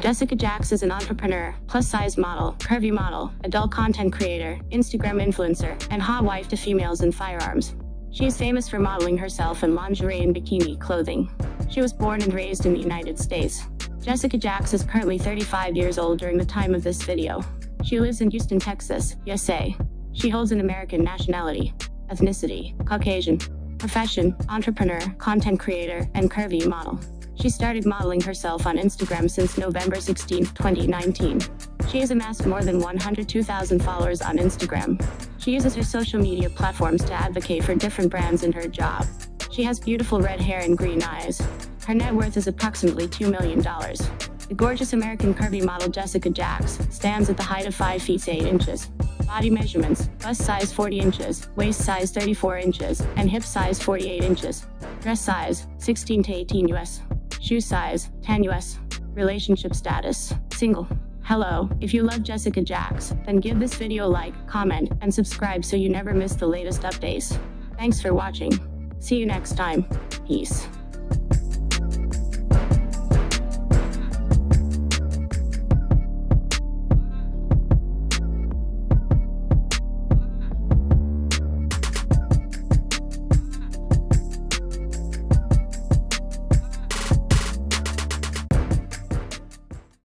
Jessica Jax is an entrepreneur, plus size model, curvy model, adult content creator, Instagram influencer, and hot wife to females in firearms. She is famous for modeling herself in lingerie and bikini clothing. She was born and raised in the United States. Jessica Jax is currently 35 years old during the time of this video. She lives in Houston, Texas, USA. She holds an American nationality, ethnicity, Caucasian, profession, entrepreneur, content creator, and curvy model. She started modeling herself on Instagram since November 16, 2019. She has amassed more than 102,000 followers on Instagram. She uses her social media platforms to advocate for different brands in her job. She has beautiful red hair and green eyes. Her net worth is approximately $2 million. The gorgeous American curvy model Jessica Jax stands at the height of 5 feet 8 inches. Body measurements, bust size 40 inches, waist size 34 inches, and hip size 48 inches. Dress size, 16 to 18 US. Shoe size, 10 US. Relationship status, single. Hello, if you love Jessica Jax, then give this video a like, comment, and subscribe so you never miss the latest updates. Thanks for watching. See you next time. Peace.